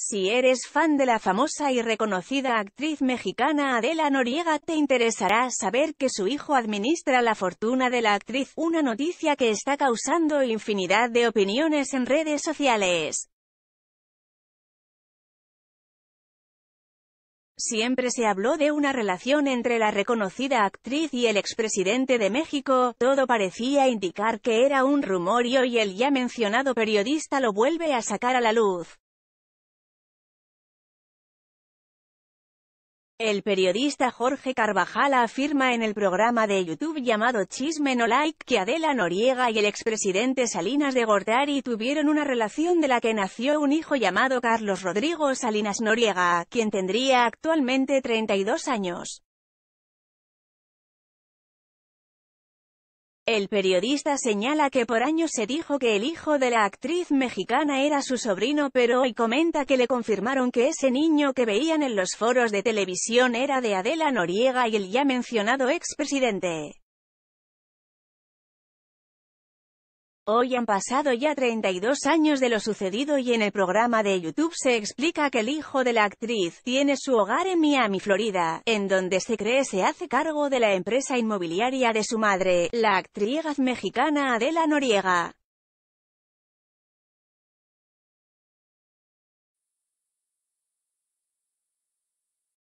Si eres fan de la famosa y reconocida actriz mexicana Adela Noriega, te interesará saber que su hijo administra la fortuna de la actriz, una noticia que está causando infinidad de opiniones en redes sociales. Siempre se habló de una relación entre la reconocida actriz y el expresidente de México, todo parecía indicar que era un rumor y hoy el ya mencionado periodista lo vuelve a sacar a la luz. El periodista Jorge Carvajal afirma en el programa de YouTube llamado Chisme No Like que Adela Noriega y el expresidente Salinas de Gortari tuvieron una relación de la que nació un hijo llamado Carlos Rodrigo Salinas Noriega, quien tendría actualmente 32 años. El periodista señala que por años se dijo que el hijo de la actriz mexicana era su sobrino pero hoy comenta que le confirmaron que ese niño que veían en los foros de televisión era de Adela Noriega y el ya mencionado expresidente. Hoy han pasado ya 32 años de lo sucedido y en el programa de YouTube se explica que el hijo de la actriz tiene su hogar en Miami, Florida, en donde se cree se hace cargo de la empresa inmobiliaria de su madre, la actriz mexicana Adela Noriega.